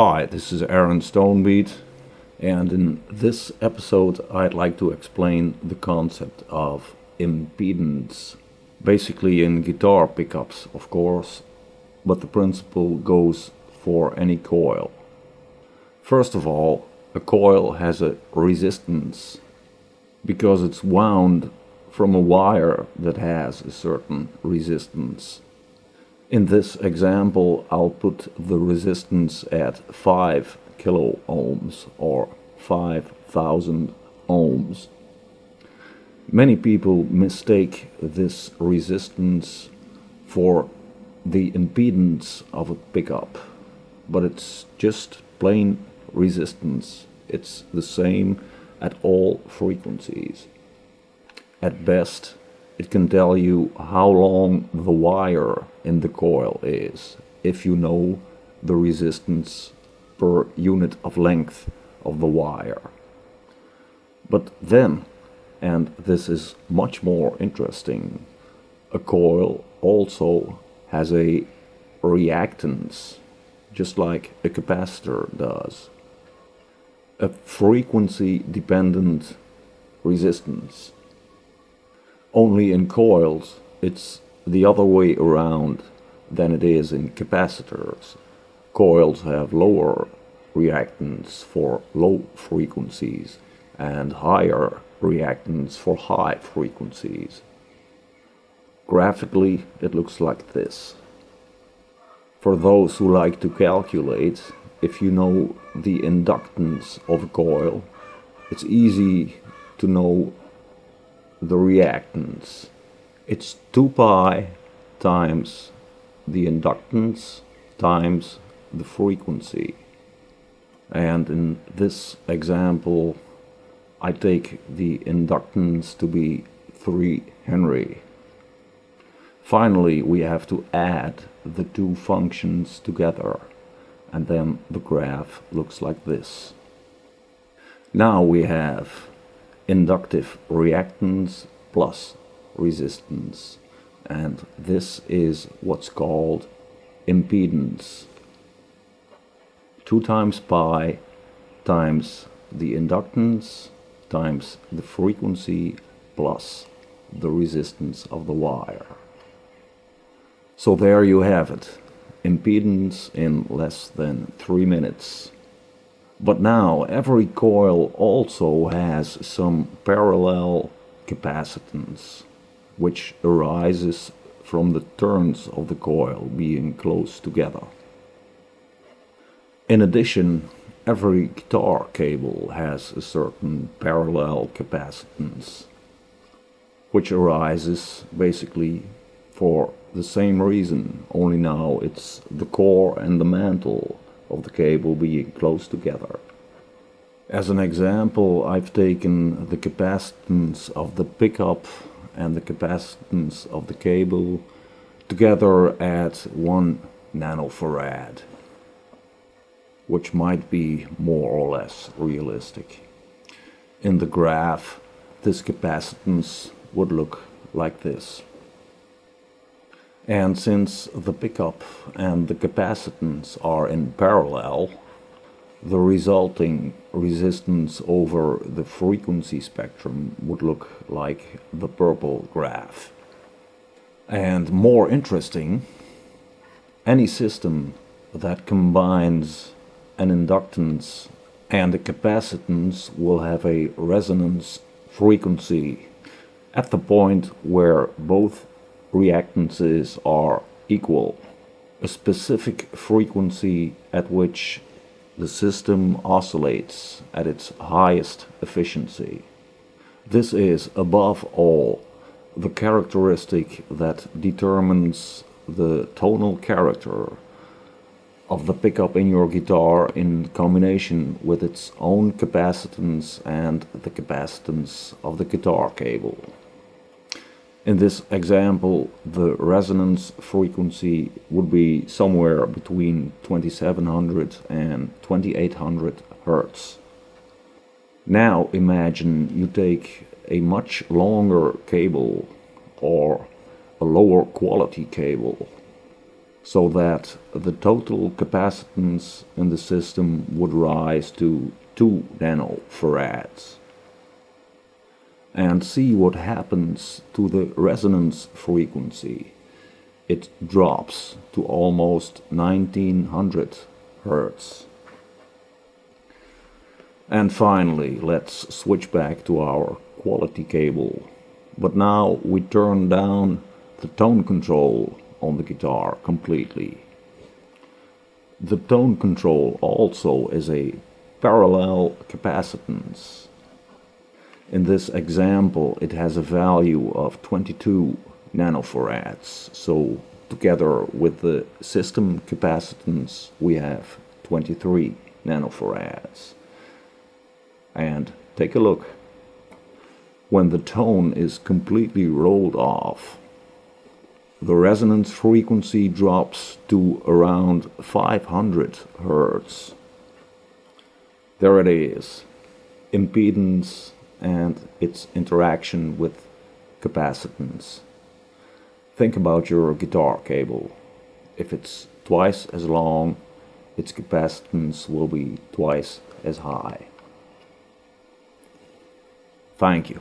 Hi, this is Aaron Stonebeat, and in this episode, I'd like to explain the concept of impedance. Basically, in guitar pickups, of course, but the principle goes for any coil. First of all, a coil has a resistance because it's wound from a wire that has a certain resistance. In this example, I'll put the resistance at 5 kilo ohms or 5000 ohms. Many people mistake this resistance for the impedance of a pickup, but it's just plain resistance. It's the same at all frequencies. At best, it can tell you how long the wire in the coil is if you know the resistance per unit of length of the wire. But then, and this is much more interesting, a coil also has a reactance, just like a capacitor does. A frequency dependent resistance. Only in coils, it's the other way around than it is in capacitors. Coils have lower reactance for low frequencies and higher reactance for high frequencies. Graphically, it looks like this. For those who like to calculate, if you know the inductance of a coil, it's easy to know the reactance. It's 2 pi times the inductance times the frequency. And in this example, I take the inductance to be 3 Henry. Finally, we have to add the two functions together, and then the graph looks like this. Now we have inductive reactance plus resistance, and this is what's called impedance. 2 times pi times the inductance times the frequency plus the resistance of the wire. So there you have it, impedance in less than 3 minutes. But now every coil also has some parallel capacitance, which arises from the turns of the coil being close together. In addition, every guitar cable has a certain parallel capacitance, which arises basically for the same reason, only now it's the core and the mantle of the cable being close together. As an example, I've taken the capacitance of the pickup and the capacitance of the cable together at 1 nanofarad, which might be more or less realistic. In the graph, this capacitance would look like this. And since the pickup and the capacitance are in parallel, the resulting resistance over the frequency spectrum would look like the purple graph. And more interesting, any system that combines an inductance and a capacitance will have a resonance frequency at the point where both reactances are equal, a specific frequency at which the system oscillates at its highest efficiency. This is, above all, the characteristic that determines the tonal character of the pickup in your guitar in combination with its own capacitance and the capacitance of the guitar cable. In this example, the resonance frequency would be somewhere between 2700 and 2800 Hertz. Now imagine you take a much longer cable or a lower quality cable, so that the total capacitance in the system would rise to 2 nanofarads. And see what happens to the resonance frequency. It drops to almost 1900 Hertz. And finally, let's switch back to our quality cable. But now we turn down the tone control on the guitar completely. The tone control also is a parallel capacitance. In this example it has a value of 22 nanofarads, so together with the system capacitance we have 23 nanofarads. And take a look. When the tone is completely rolled off, the resonance frequency drops to around 500 Hertz. There it is, impedance and its interaction with capacitance. Think about your guitar cable. If it's twice as long, its capacitance will be twice as high. Thank you.